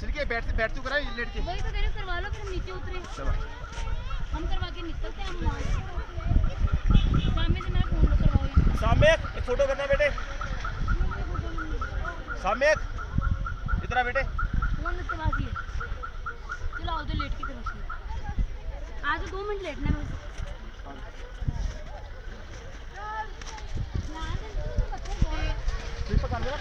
Sir के बैठ बैठ तू करा लेट वही तो करवा लो फिर नीचे उतरे। चलो। हम करवा के निकलते हैं हम सामने से मेरा फ़ोन करवाओ सामने एक फ़ोटो करना बेटे। सामने इधर आ बेटे। फ़ोन उसके पास ही चलो आओ तो लेट के करो आज तो दो मिनट लेटना है बस पंद्रह